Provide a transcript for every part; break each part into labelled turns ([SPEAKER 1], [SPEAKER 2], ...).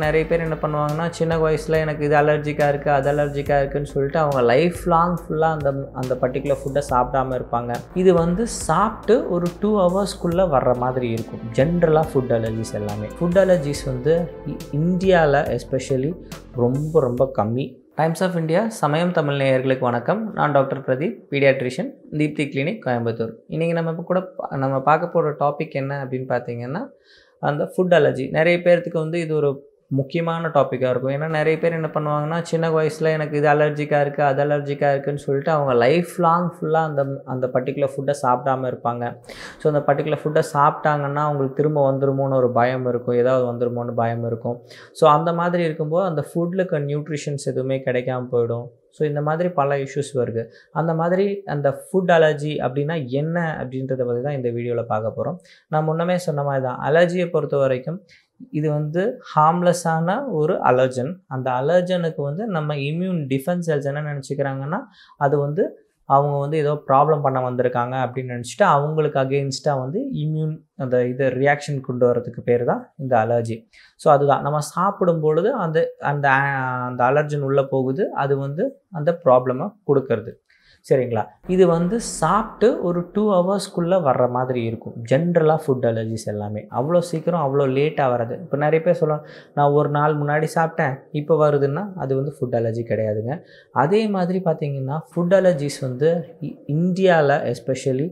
[SPEAKER 1] நிறைய பேர் என்ன பண்ணுவாங்கன்னா சின்ன வயசில் எனக்கு இது அலர்ஜிக்காக இருக்குது அது அலர்ஜிக்காக இருக்குன்னு சொல்லிட்டு அவங்க லைஃப் லாங் ஃபுல்லாக அந்த அந்த பர்டிகுலர் ஃபுட்டை சாப்பிடாம இருப்பாங்க. இது வந்து சாப்பிட்டு ஒரு டூ ஹவர்ஸ்க்குள்ளே வர்ற மாதிரி இருக்கும். ஜென்ரலாக ஃபுட் அலர்ஜிஸ் எல்லாமே. ஃபுட் அலர்ஜிஸ் வந்து இந்தியாவில் எஸ்பெஷலி ரொம்ப ரொம்ப கம்மி. டைம்ஸ் ஆஃப் இந்தியா சமயம் தமிழ் நேயர்களுக்கு வணக்கம். நான் doctor Pradeep pediatrician Deepthi clinic Coimbatore. இன்றைக்கி நம்ம இப்போ கூட நம்ம பார்க்க போகிற டாபிக் என்ன அப்படின்னு பார்த்தீங்கன்னா அந்த ஃபுட் அலர்ஜி நிறைய பேர்த்துக்கு வந்து இது ஒரு முக்கியமான டாப்பிக்காக இருக்கும். ஏன்னா நிறைய பேர் என்ன பண்ணுவாங்கன்னா சின்ன வயசில் எனக்கு இது அலர்ஜிக்காக இருக்குது அது அலர்ஜிக்காக இருக்குதுன்னு சொல்லிட்டு அவங்க லைஃப் லாங் ஃபுல்லாக அந்த அந்த பர்டிகுலர் ஃபுட்டை சாப்பிடாம இருப்பாங்க. ஸோ அந்த பர்டிகுலர் ஃபுட்டை சாப்பிட்டாங்கன்னா அவங்களுக்கு திரும்ப வந்துருமோன்னு ஒரு பயம் இருக்கும். ஏதாவது வந்துருமோன்னு பயம் இருக்கும். ஸோ அந்த மாதிரி இருக்கும்போது அந்த ஃபுட்டில் நியூட்ரிஷன்ஸ் எதுவுமே கிடைக்காம போயிடும். ஸோ இந்த மாதிரி பல இஷ்யூஸ் வருது. அந்த மாதிரி அந்த ஃபுட் அலர்ஜி அப்படின்னா என்ன அப்படின்றத பற்றி தான் இந்த வீடியோவில் பார்க்க போகிறோம் நான் முன்னமே சொன்ன மாதிரி தான். அலர்ஜியை பொறுத்த வரைக்கும் இது வந்து ஹார்ம்லெஸ்ஸான ஒரு அலர்ஜன் அந்த அலர்ஜனுக்கு வந்து நம்ம இம்யூன் டிஃபென்ஸ் செல்ஸ் என்ன நினச்சிக்கிறாங்கன்னா அது வந்து அவங்க வந்து ஏதோ ப்ராப்ளம் பண்ண வந்திருக்காங்க அப்படின்னு நினச்சிட்டு அவங்களுக்கு அகெயின்ஸ்டாக வந்து இம்யூன் அந்த இது ரியாக்ஷன் கொண்டு வரதுக்கு பேர் தான் இந்த அலர்ஜி ஸோ அதுதான். நம்ம சாப்பிடும் பொழுது அந்த அந்த அந்த அலர்ஜன் உள்ளே போகுது. அது வந்து அந்த ப்ராப்ளமாக கொடுக்கறது. சரிங்களா? இது வந்து சாப்பிட்டு ஒரு டூ ஹவர்ஸ்க்குள்ளே வர்ற மாதிரி இருக்கும். ஜென்ரலாக ஃபுட் அலர்ஜிஸ் எல்லாமே. அவ்வளோ சீக்கிரம் அவ்வளோ லேட்டாக வராது இப்போ நிறைய பேர் சொல்லுவாங்க நான் ஒரு நாள் முன்னாடி சாப்பிட்டேன் இப்போ வருதுன்னா அது வந்து ஃபுட் அலர்ஜி கிடையாதுங்க. அதே மாதிரி பார்த்தீங்கன்னா ஃபுட் அலர்ஜிஸ் வந்து இந்தியாவில் எஸ்பெஷலி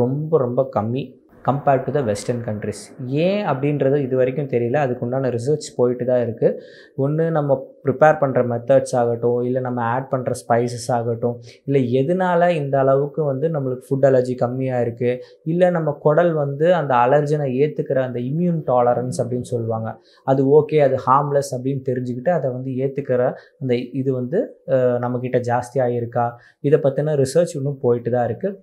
[SPEAKER 1] ரொம்ப ரொம்ப கம்மி. Compared to the western countries ஏன் அப்படின்றது இது வரைக்கும் தெரியல. அதுக்கு உண்டான ரிசர்ச் போயிட்டு தான் இருக்குது ஒன்று நம்ம ப்ரிப்பேர் பண்ணுற மெத்தட்ஸ் ஆகட்டும் இல்லை நம்ம ஆட் பண்ணுற ஸ்பைசஸ் ஆகட்டும் இல்லை எதனால இந்த அளவுக்கு வந்து நம்மளுக்கு ஃபுட் அலர்ஜி கம்மியாக இருக்குது இல்லை நம்ம குடல் வந்து அந்த அலர்ஜனை ஏற்றுக்கிற அந்த இம்யூன் டாலரன்ஸ் அப்படின்னு சொல்லுவாங்க. அது ஓகே அது ஹார்ம்லெஸ் அப்படின்னு தெரிஞ்சுக்கிட்டு அதை வந்து ஏற்றுக்கிற அந்த இது வந்து நம்மக்கிட்ட ஜாஸ்தியாக இருக்கா இதை பற்றின ரிசர்ச் இன்னும் போயிட்டு தான் இருக்குது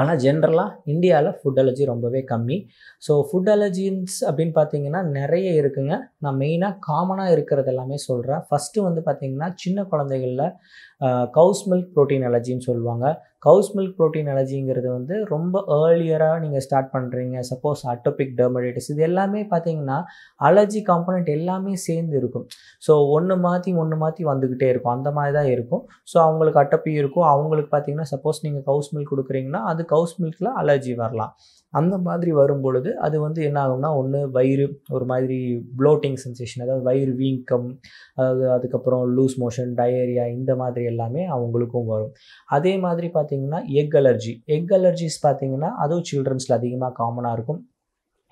[SPEAKER 1] ஆனால் ஜென்ரலாக இந்தியாவில் ஃபுட் அலர்ஜி ரொம்பவே கம்மி. ஸோ ஃபுட் அலர்ஜின்ஸ் அப்படின்னு பார்த்தீங்கன்னா நிறைய இருக்குங்க. நான் மெயினாக காமனாக இருக்கிறது எல்லாமே சொல்கிறேன் ஃபஸ்ட்டு வந்து பார்த்திங்கன்னா சின்ன குழந்தைகளில் கவுஸ் மில்க் ப்ரோட்டீன் அலர்ஜின்னு சொல்லுவாங்க. கவுஸ் மில்க் ப்ரோட்டீன் அலர்ஜிங்கிறது வந்து ரொம்ப ஏர்லியராக நீங்கள் ஸ்டார்ட் பண்ணுறீங்க சப்போஸ் அட்டோபிக் டெர்மடைட்டிஸ் இது எல்லாமே பார்த்தீங்கன்னா அலர்ஜி காம்பனண்ட் எல்லாமே சேர்ந்து இருக்கும். ஸோ ஒன்று மாற்றி ஒன்று மாற்றி வந்துக்கிட்டே இருக்கும். அந்த மாதிரி தான் இருக்கும். ஸோ அவங்களுக்கு அட்டப்பி இருக்கும். அவங்களுக்கு பார்த்தீங்கன்னா சப்போஸ் நீங்கள் கவுஸ் மில்க் கொடுக்குறீங்கன்னா அது கவுஸ் மில்கில் அலர்ஜி வரலாம். அந்த மாதிரி வரும் பொழுது அது வந்து என்ன ஆகும்னா ஒன்று வயிறு ஒரு மாதிரி ப்ளோட்டிங் சென்சேஷன் அதாவது வயிறு வீக்கம் அதாவது அதுக்கப்புறம் லூஸ் மோஷன் டயரியா இந்த மாதிரி எல்லாமே அவங்களுக்கும் வரும். அதே மாதிரி பார்த்தீங்கன்னா எக் அலர்ஜி எக் அலர்ஜிஸ் பார்த்தீங்கன்னா அதுவும் சில்ட்ரன்ஸில் அதிகமாக காமனாக இருக்கும்.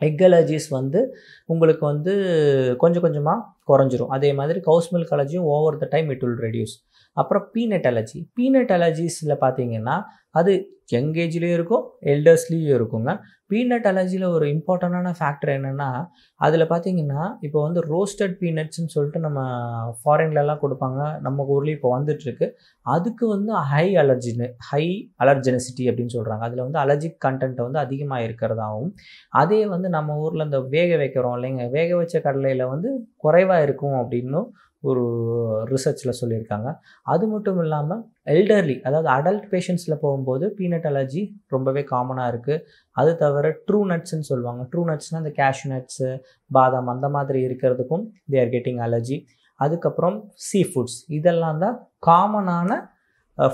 [SPEAKER 1] எக் அலர்ஜிஸ் வந்து உங்களுக்கு வந்து கொஞ்சம் கொஞ்சமாக குறைஞ்சிரும். அதே மாதிரி cow's milk அலர்ஜியும் over the time it will reduce அப்புறம் பீனட் அலர்ஜி பீனட் அலர்ஜிஸில் பார்த்தீங்கன்னா அது யங் ஏஜ்லேயும் இருக்கும் எல்டர்ஸ்லேயும் இருக்குங்க. பீனட் அலர்ஜியில் ஒரு இம்பார்ட்டண்டான ஃபேக்டர் என்னென்னா அதில் பார்த்தீங்கன்னா இப்போ வந்து ரோஸ்டட் பீனட்ஸ்னு சொல்லிட்டு நம்ம ஃபாரின்லலாம் கொடுப்பாங்க. நம்ம ஊர்லேயும் இப்போ வந்துட்டுருக்கு. அதுக்கு வந்து ஹை அலர்ஜினு ஹை அலர்ஜெனசிட்டி அப்படின்னு சொல்கிறாங்க அதில் வந்து அலர்ஜிக் கண்டென்ட் வந்து அதிகமாக இருக்கிறதாகவும் அதே வந்து நம்ம ஊரில் இந்த வேக வைக்கிறோம் இல்லைங்க வேக வச்ச கடலையில் வந்து குறைவாக இருக்கும் அப்படின்னும் ஒரு ரிசர்ச்சில் சொல்லியிருக்காங்க. அது மட்டும் இல்லாமல் எல்டர்லி அதாவது அடல்ட் பேஷண்ட்ஸில் போகும்போது பீனட் அலர்ஜி ரொம்பவே காமனாக இருக்குது அது தவிர ட்ரூ நட்ஸ்ன்னு சொல்லுவாங்க. ட்ரூ நட்ஸ்னால் இந்த கேஷ்யூ நட்ஸு பாதாம் அந்த மாதிரி இருக்கிறதுக்கும் தே ஆர் கெட்டிங் அலர்ஜி அதுக்கப்புறம் சீ ஃபுட்ஸ் இதெல்லாம் தான் காமனான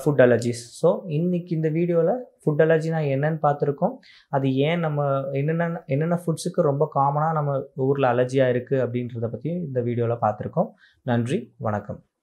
[SPEAKER 1] ஃபுட் அலர்ஜிஸ் ஸோ இன்றைக்கி இந்த வீடியோவில் ஃபுட் அலர்ஜினா என்னன்னு பார்த்துருக்கோம். அது ஏன் நம்ம என்னென்ன என்னென்ன ஃபுட்ஸுக்கு ரொம்ப காமனாக நம்ம ஊரில் அலர்ஜியாக இருக்குது அப்படின்றத பற்றியும் இந்த வீடியோவில் பார்த்துருக்கோம். நன்றி வணக்கம்.